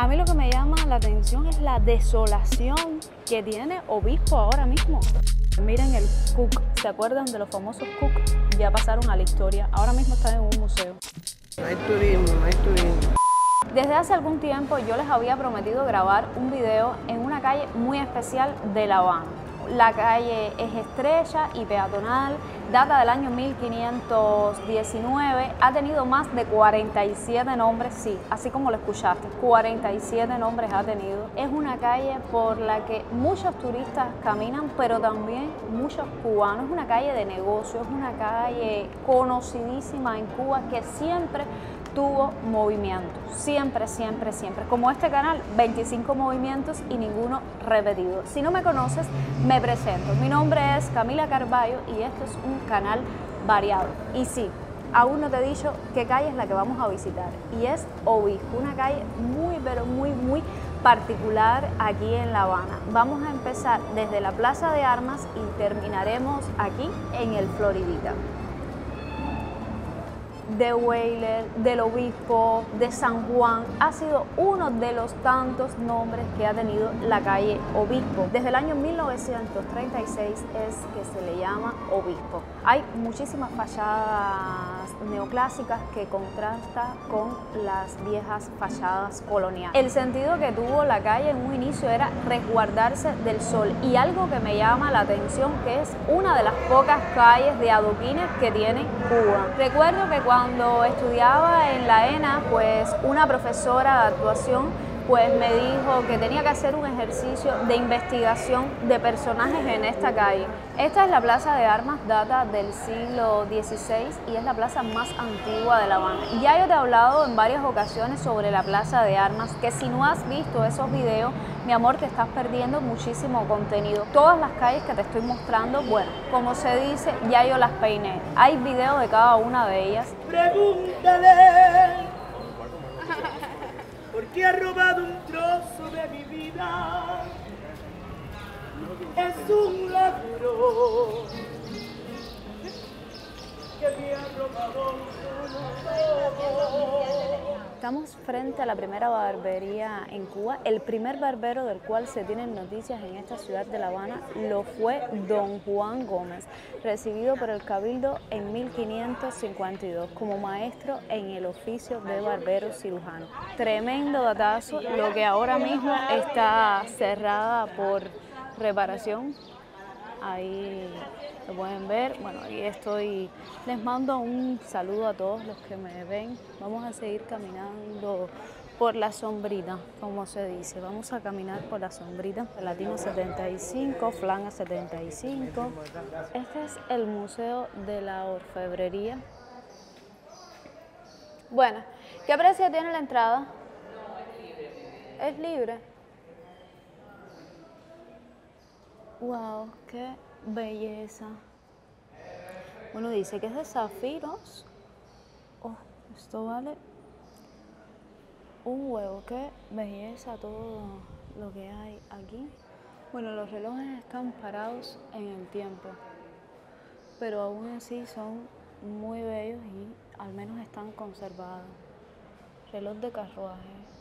A mí lo que me llama la atención es la desolación que tiene Obispo ahora mismo. Miren el Cook, ¿se acuerdan de los famosos Cook? Ya pasaron a la historia, ahora mismo están en un museo. Hay turismo, hay turismo. Desde hace algún tiempo yo les había prometido grabar un video en una calle muy especial de La Habana. La calle es estrecha y peatonal, data del año 1519, ha tenido más de 47 nombres, sí, así como lo escuchaste, 47 nombres ha tenido. Es una calle por la que muchos turistas caminan, pero también muchos cubanos. Es una calle de negocio, es una calle conocidísima en Cuba que siempre tuvo movimiento, siempre, siempre, siempre. Como este canal, 25 movimientos y ninguno repetido. Si no me conoces, me presento. Mi nombre es Camila Carballo y este es un canal variado. Y sí, aún no te he dicho qué calle es la que vamos a visitar y es Obispo, una calle muy, pero muy, muy particular aquí en La Habana. Vamos a empezar desde la Plaza de Armas y terminaremos aquí en el Floridita de Weyler, del obispo, de San Juan, ha sido uno de los tantos nombres que ha tenido la calle Obispo. Desde el año 1936 es que se le llama Obispo. Hay muchísimas fachadas neoclásicas que contrastan con las viejas fachadas coloniales. El sentido que tuvo la calle en un inicio era resguardarse del sol y algo que me llama la atención que es una de las pocas calles de adoquines que tiene Cuba. Recuerdo que cuando estudiaba en la ENA, pues una profesora de actuación pues me dijo que tenía que hacer un ejercicio de investigación de personajes en esta calle. Esta es la Plaza de Armas, data del siglo XVI y es la plaza más antigua de La Habana. Ya yo te he hablado en varias ocasiones sobre la Plaza de Armas, que si no has visto esos videos, mi amor, te estás perdiendo muchísimo contenido. Todas las calles que te estoy mostrando, bueno, como se dice, ya yo las peiné. Hay videos de cada una de ellas. Pregúntale qué ha robado un trozo de mi vida. Es un ladrón Estamos frente a la primera barbería en Cuba. El primer barbero del cual se tienen noticias en esta ciudad de La Habana lo fue don Juan Gómez, recibido por el Cabildo en 1552 como maestro en el oficio de barbero cirujano. Tremendo datazo, lo que ahora mismo está cerrada por reparación. Ahí lo pueden ver. Bueno, ahí estoy. Les mando un saludo a todos los que me ven. Vamos a seguir caminando por la sombrita, como se dice. Vamos a caminar por la sombrita. Latino 75, Flanga 75. Este es el Museo de la Orfebrería. Bueno, ¿qué precio tiene la entrada? Es libre. Wow, qué belleza. Bueno, dice que es de zafiros. Oh, esto vale un huevo. Qué belleza todo lo que hay aquí. Bueno, los relojes están parados en el tiempo, pero aún así son muy bellos y al menos están conservados. Reloj de carruaje.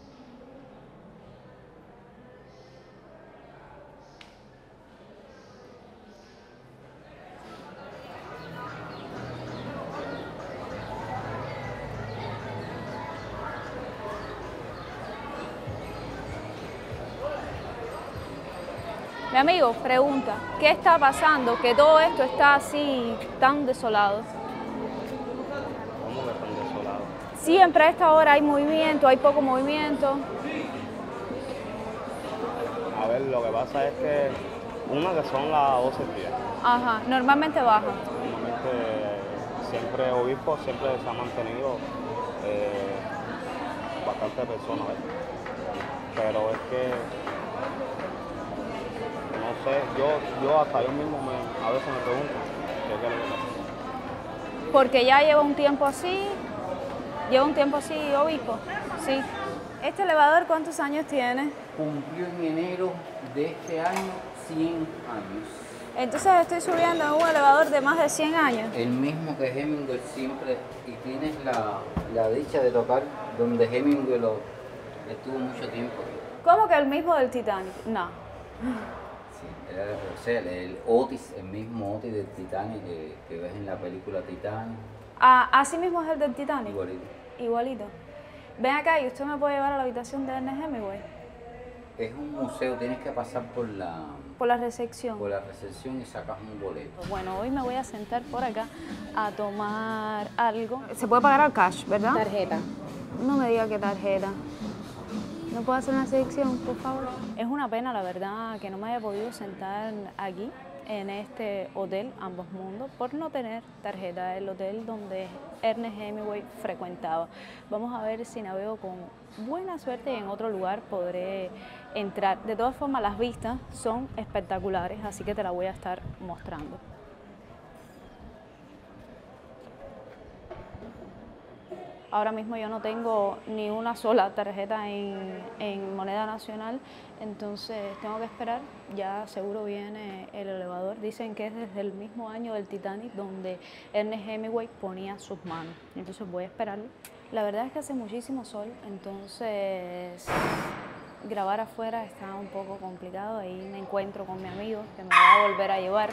Mi amigo pregunta, ¿qué está pasando? Que todo esto está así tan desolado. ¿Cómo que están desolados? Siempre a esta hora hay movimiento, hay poco movimiento. A ver, lo que pasa es que una que son las 12 días. Ajá, normalmente baja. Normalmente siempre obispo siempre se ha mantenido eh, bastante personas, pero es que sé, yo, yo hasta yo mismo me, a veces me pregunto qué es lo que pasa. Porque ya lleva un tiempo así, lleva un tiempo así, obispo. Sí. ¿Este elevador cuántos años tiene? cumplió en enero de este año 100 años. Entonces estoy subiendo en un elevador de más de 100 años. El mismo que Hemingway siempre, y tienes la, la dicha de tocar donde Hemingway lo, Estuvo mucho tiempo. ¿Cómo que el mismo del Titanic? No. Sí, era el Otis, el mismo Otis del Titanic que, que ves en la película Titanic. Ah, así mismo es el del Titanic. Igualito. Igualito. Ven acá y usted me puede llevar a la habitación de Ernest Hemingway. Es un museo, tienes que pasar por la, Por la recepción. por la recepción y sacas un boleto. Bueno, hoy me voy a sentar por acá a tomar algo. Se puede pagar al cash, ¿verdad? Tarjeta. No me diga qué tarjeta. ¿No puedo hacer una selección, por favor? Es una pena, la verdad, que no me haya podido sentar aquí, en este hotel, Ambos Mundos, por no tener tarjeta. El hotel donde Ernest Hemingway frecuentaba. Vamos a ver si navego con buena suerte y en otro lugar podré entrar. De todas formas, las vistas son espectaculares, así que te la voy a estar mostrando. Ahora mismo yo no tengo ni una sola tarjeta en, en moneda nacional, entonces tengo que esperar. Ya seguro viene el elevador. Dicen que es desde el mismo año del Titanic donde Ernest Hemingway ponía sus manos. Entonces voy a esperarlo. La verdad es que hace muchísimo sol, entonces grabar afuera está un poco complicado. Ahí me encuentro con mi amigo que me va a volver a llevar.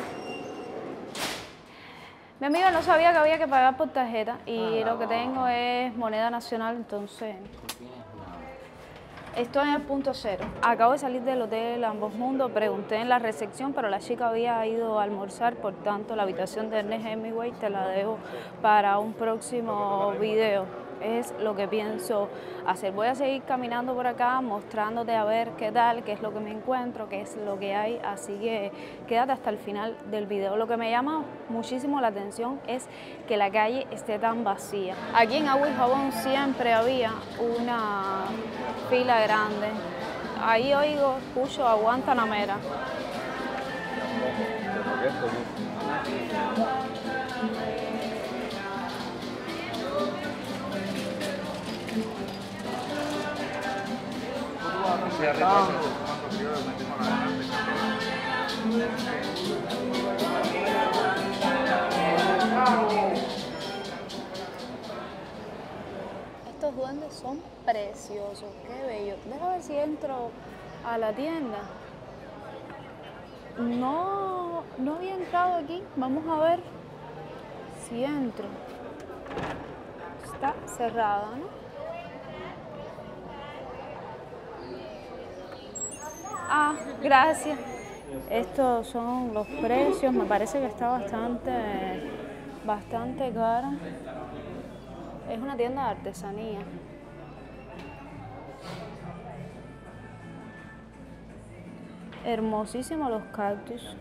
Mi amigo no sabía que había que pagar por tarjeta y lo que tengo es moneda nacional, entonces ¿Tú tienes una- estoy en el punto cero. Acabo de salir del hotel Ambos Mundos, pregunté en la recepción, pero la chica había ido a almorzar, por tanto la habitación de Ernest Hemingway te la dejo para un próximo video. Es lo que pienso hacer. Voy a seguir caminando por acá, mostrándote a ver qué tal, qué es lo que me encuentro, qué es lo que hay. Así que quédate hasta el final del video. Lo que me llama muchísimo la atención es que la calle esté tan vacía. Aquí en Agua y Jabón siempre había una fila grande. Ahí oigo, escucho a Estos duendes son preciosos, qué bello. Déjame ver si entro a la tienda. No, no había entrado aquí. Vamos a ver si entro. Está cerrada, ¿no? Ah, gracias. Estos son los precios. Me parece que está bastante, bastante caro. Es una tienda de artesanía. Hermosísimos los cactus.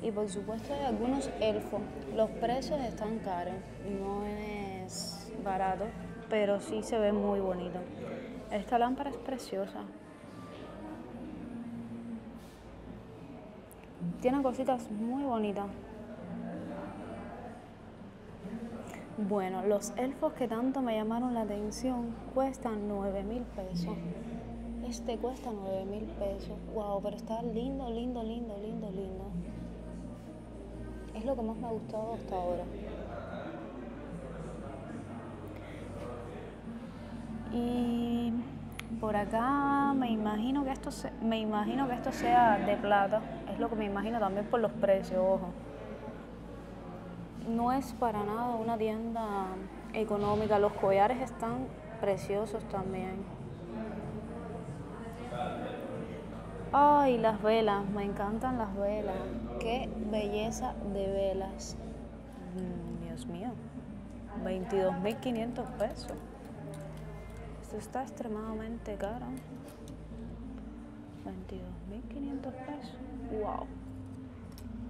Y por supuesto hay algunos elfos. Los precios están caros. No es barato, pero sí se ve muy bonito. Esta lámpara es preciosa. Tiene cositas muy bonitas. Bueno, los elfos que tanto me llamaron la atención cuestan 9 mil pesos. Este cuesta 9 mil pesos. Wow, pero está lindo, lindo, lindo, lindo, lindo. Es lo que más me ha gustado hasta ahora. Y por acá me imagino que esto se- me imagino que esto sea de plata. Es lo que me imagino también por los precios, ojo. No es para nada una tienda económica. Los collares están preciosos también. Ay, las velas, me encantan las velas. Qué belleza de velas. Mm, Dios mío, 22.500 pesos. Esto está extremadamente caro. 22.500 pesos. Wow.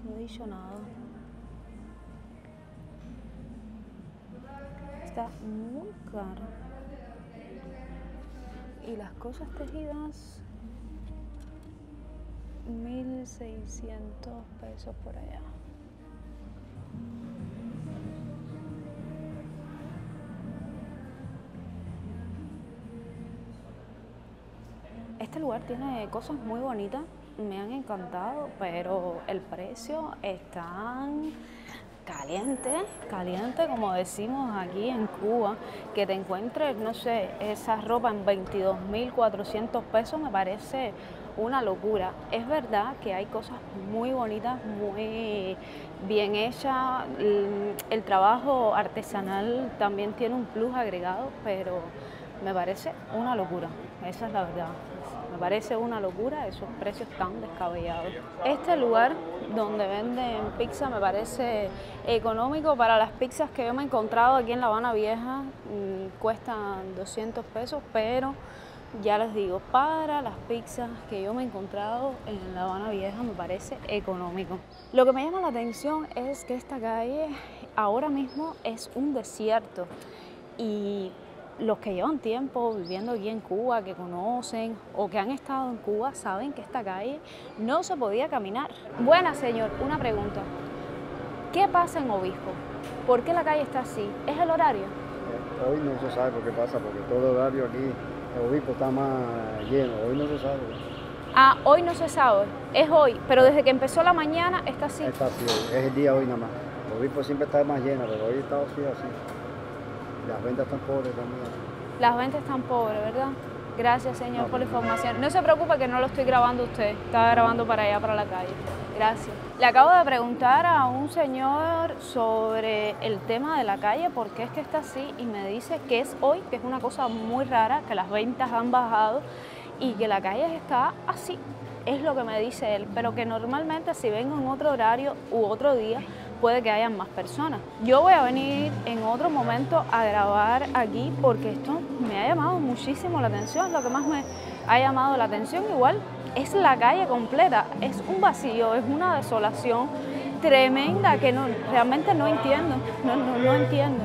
No he dicho nada. Está muy caro. Y las cosas tejidas, 1.600 pesos por allá. Este lugar tiene cosas muy bonitas, me han encantado, pero el precio están caliente, caliente como decimos aquí en Cuba, que te encuentres, no sé, esa ropa en 22.400 pesos me parece una locura. Es verdad que hay cosas muy bonitas, muy bien hechas, el trabajo artesanal también tiene un plus agregado, pero me parece una locura, esa es la verdad. Me parece una locura esos precios tan descabellados. Este lugar donde venden pizza me parece económico para las pizzas que yo me he encontrado aquí en La Habana Vieja. Mm, cuestan 200 pesos, pero ya les digo, para las pizzas que yo me he encontrado en La Habana Vieja me parece económico. Lo que me llama la atención es que esta calle ahora mismo es un desierto y los que llevan tiempo viviendo aquí en Cuba, que conocen o que han estado en Cuba, saben que esta calle no se podía caminar. Buena, señor, una pregunta. ¿Qué pasa en Obispo? ¿Por qué la calle está así? ¿Es el horario? Hoy no se sabe por qué pasa, porque todo el horario aquí, el Obispo está más lleno. Hoy no se sabe. Ah, hoy no se sabe. Es hoy, pero desde que empezó la mañana está así. Está así, es el día hoy nada más. El Obispo siempre está más lleno, pero hoy está así, así. Las ventas están pobres también. Las ventas están pobres, ¿verdad? Gracias, señor, por la información. No se preocupe que no lo estoy grabando usted, estaba grabando para allá, para la calle. Gracias. Le acabo de preguntar a un señor sobre el tema de la calle, por qué es que está así, y me dice que es hoy, que es una cosa muy rara, que las ventas han bajado y que la calle está así. Es lo que me dice él, pero que normalmente si vengo en otro horario u otro día, puede que haya más personas. Yo voy a venir en otro momento a grabar aquí porque esto me ha llamado muchísimo la atención, lo que más me ha llamado la atención igual es la calle completa, es un vacío, es una desolación tremenda que no, realmente no entiendo, no, no, no entiendo.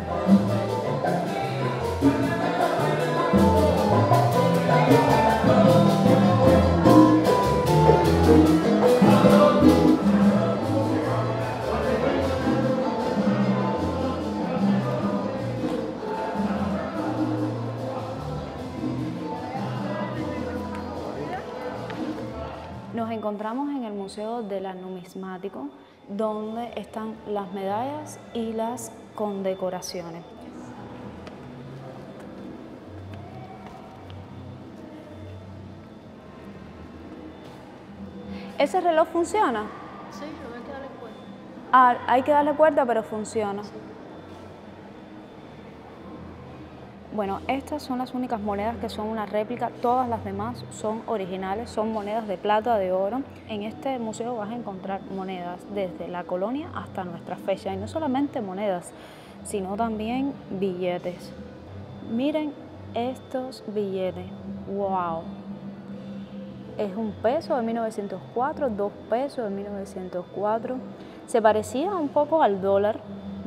Encontramos en el Museo de la Numismático, donde están las medallas y las condecoraciones. ¿Ese reloj funciona? Sí, pero hay que darle cuenta. Ah, hay que darle cuerda, pero funciona. Bueno, estas son las únicas monedas que son una réplica, todas las demás son originales, son monedas de plata, de oro. En este museo vas a encontrar monedas desde la colonia hasta nuestra fecha, y no solamente monedas, sino también billetes. Miren estos billetes, wow. Es un peso de 1904, dos pesos de 1904. Se parecía un poco al dólar,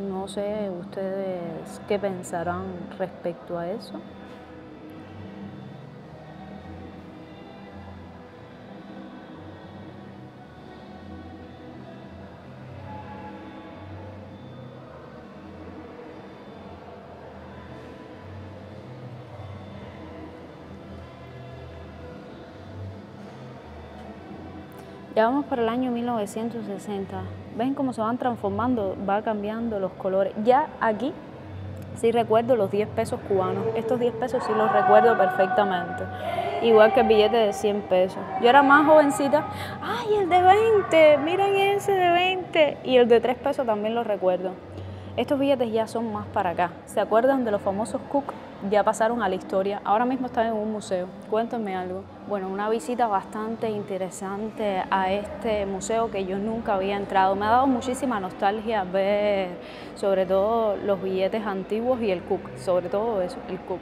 no sé ustedes qué pensarán respecto a eso. Ya para el año 1960. Ven cómo se van transformando, va cambiando los colores. Ya aquí sí recuerdo los 10 pesos cubanos. Estos 10 pesos sí los recuerdo perfectamente. Igual que el billete de 100 pesos. Yo era más jovencita. ¡Ay, el de 20! Miren ese de 20. Y el de 3 pesos también lo recuerdo. Estos billetes ya son más para acá. ¿Se acuerdan de los famosos Cook? Ya pasaron a la historia. Ahora mismo están en un museo. Cuéntenme algo. Bueno, una visita bastante interesante a este museo que yo nunca había entrado. Me ha dado muchísima nostalgia ver sobre todo los billetes antiguos y el Cook. Sobre todo eso, el Cook.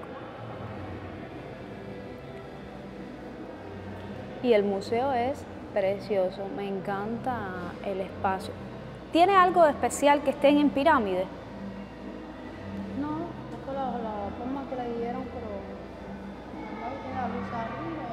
Y el museo es precioso. Me encanta el espacio. ¿Tiene algo de especial que estén en pirámide? No, es que la, la forma que la dieron, pero normal tiene la luz arriba.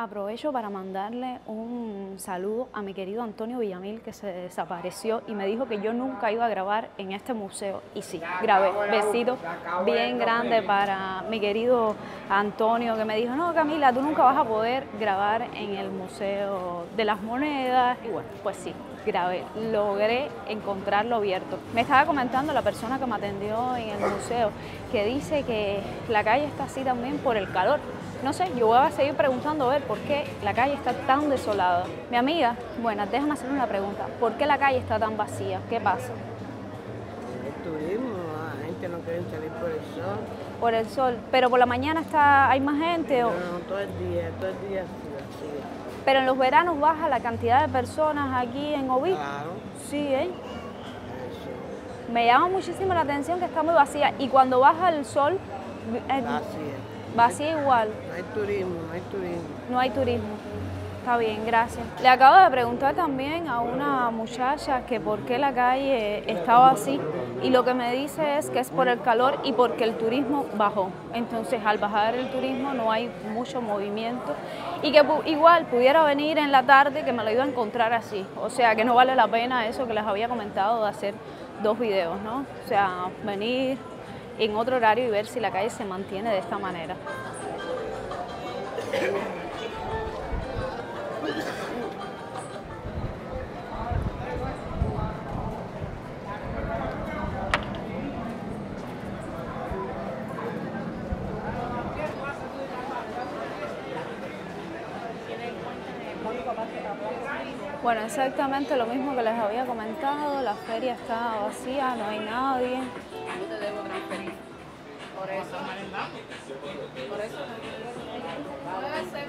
Aprovecho para mandarle un saludo a mi querido Antonio Villamil que se desapareció y me dijo que yo nunca iba a grabar en este museo. Y sí, grabé. Besito bien grande para mi querido Antonio que me dijo, no Camila, tú nunca vas a poder grabar en el Museo de las Monedas. Y bueno, pues sí, grabé, logré encontrarlo abierto. Me estaba comentando la persona que me atendió en el museo que dice que la calle está así también por el calor. No sé, yo voy a seguir preguntando a ver por qué la calle está tan desolada. Mi amiga, bueno, déjame hacer una pregunta. ¿Por qué la calle está tan vacía? ¿Qué pasa? El turismo, la gente no quiere salir por el sol. Por el sol. Pero por la mañana está, hay más gente. O... No, todo el día, todo el día. Pero en los veranos baja la cantidad de personas aquí en Obi. Claro, Sí, ¿eh? eso. Me llama muchísimo la atención que está muy vacía. Y cuando baja el sol, eh, Así es. vacía igual. No hay turismo, no hay turismo. No hay turismo. Está bien, gracias. Le acabo de preguntar también a una muchacha que por qué la calle estaba así y lo que me dice es que es por el calor y porque el turismo bajó. Entonces al bajar el turismo no hay mucho movimiento y que igual pudiera venir en la tarde que me lo iba a encontrar así. O sea que no vale la pena eso que les había comentado de hacer dos videos, ¿no? O sea, venir en otro horario y ver si la calle se mantiene de esta manera. Bueno, exactamente lo mismo que les había comentado, la feria está vacía, no hay nadie. Yo te debo transferir. Por eso. Por eso. Puede ser.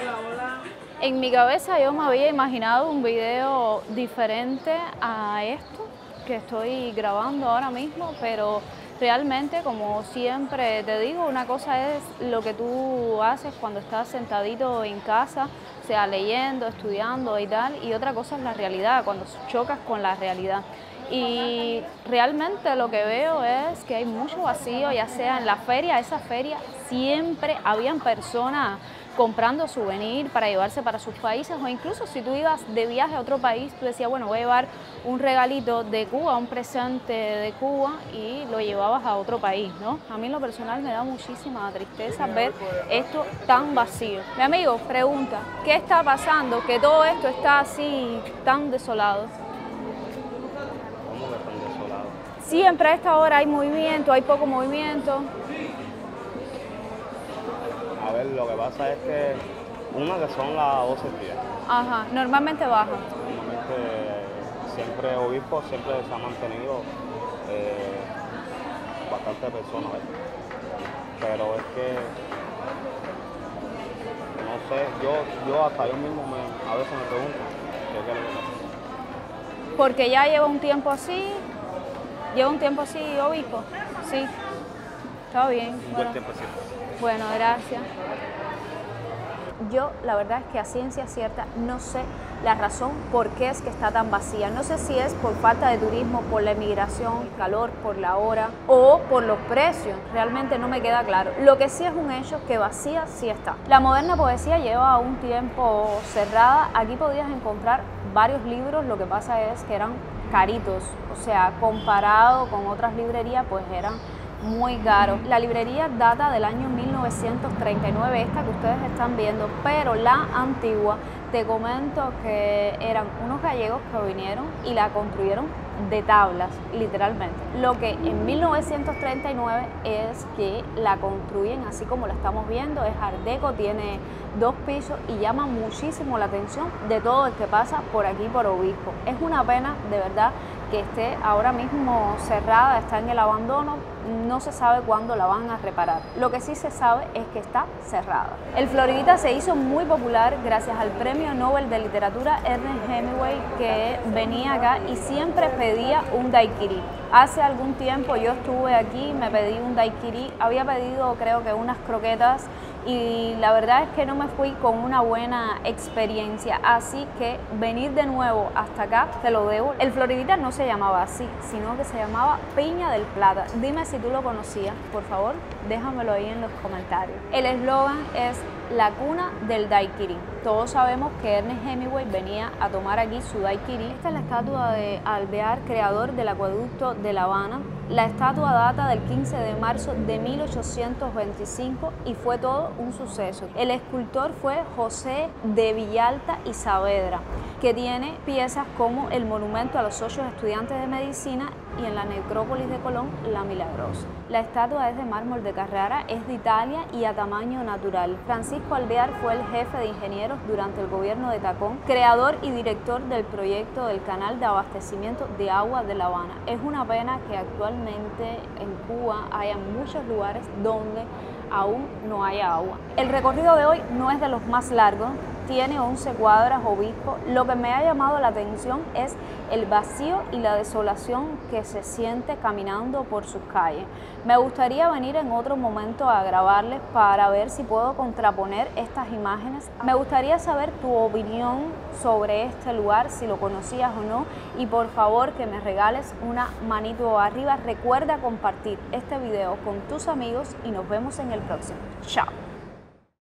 Hola, hola. En mi cabeza yo me había imaginado un video diferente a esto que estoy grabando ahora mismo, pero realmente, como siempre te digo, una cosa es lo que tú haces cuando estás sentadito en casa, sea leyendo, estudiando y tal, y otra cosa es la realidad, cuando chocas con la realidad. Y realmente lo que veo es que hay mucho vacío, ya sea en la feria, esa feria siempre habían personas comprando souvenir para llevarse para sus países o incluso si tú ibas de viaje a otro país, tú decías, bueno, voy a llevar un regalito de Cuba, un presente de Cuba y lo llevabas a otro país, ¿no? A mí en lo personal me da muchísima tristeza ver esto tan vacío. Mi amigo, pregunta, ¿qué está pasando que todo esto está así tan desolado? ¿Cómo que están desolados? Siempre a esta hora hay movimiento, hay poco movimiento. Ver, lo que pasa es que una que son las 12 días. Ajá, normalmente baja. Normalmente siempre obispo siempre se ha mantenido eh, bastante personas, pero es que no sé, yo, yo hasta yo mismo me, a veces me pregunto qué es lo que pasa. Porque ya lleva un tiempo así, lleva un tiempo así, obispo. Sí, está bien. Un Bueno, buen tiempo siempre. bueno, gracias. Yo, la verdad es que a ciencia cierta no sé la razón por qué es que está tan vacía. No sé si es por falta de turismo, por la emigración, el calor, por la hora o por los precios. Realmente no me queda claro. Lo que sí es un hecho que vacía sí está. La moderna poesía lleva un tiempo cerrada. Aquí podías encontrar varios libros. Lo que pasa es que eran caritos. O sea, comparado con otras librerías, pues eran muy caro. La librería data del año 1939, esta que ustedes están viendo, pero la antigua, te comento que eran unos gallegos que vinieron y la construyeron de tablas, literalmente. Lo que en 1939 es que la construyen así como la estamos viendo, es art deco, tiene dos pisos y llama muchísimo la atención de todo el que pasa por aquí por Obispo. Es una pena, de verdad, que esté ahora mismo cerrada, está en el abandono, no se sabe cuándo la van a reparar. Lo que sí se sabe es que está cerrada. El Floridita se hizo muy popular gracias al Premio Nobel de Literatura Ernest Hemingway que venía acá y siempre pedía un daiquiri. Hace algún tiempo yo estuve aquí, me pedí un daiquiri, había pedido creo que unas croquetas y la verdad es que no me fui con una buena experiencia, así que venir de nuevo hasta acá te lo debo. El Floridita no se llamaba así, sino que se llamaba Piña del Plata. Dime si tú lo conocías, por favor, déjamelo ahí en los comentarios. El eslogan es la cuna del daiquiri. Todos sabemos que Ernest Hemingway venía a tomar aquí su daiquiri. Esta es la estatua de Alvear, creador del acueducto de La Habana. La estatua data del 15 de marzo de 1825 y fue todo un suceso. El escultor fue José de Villalta y Saavedra, que tiene piezas como el monumento a los ocho estudiantes de medicina y en la necrópolis de Colón, La Milagrosa. La estatua es de mármol de Carrara, es de Italia y a tamaño natural. Francisco Alvear fue el jefe de ingenieros durante el gobierno de Tacón, creador y director del proyecto del canal de abastecimiento de agua de La Habana. Es una pena que actualmente en Cuba haya muchos lugares donde aún no haya agua. El recorrido de hoy no es de los más largos, tiene 11 cuadras obispo. Lo que me ha llamado la atención es el vacío y la desolación que se siente caminando por sus calles. Me gustaría venir en otro momento a grabarles para ver si puedo contraponer estas imágenes. Me gustaría saber tu opinión sobre este lugar, si lo conocías o no, y por favor que me regales una manito arriba. Recuerda compartir este video con tus amigos y nos vemos en el próximo. Chao.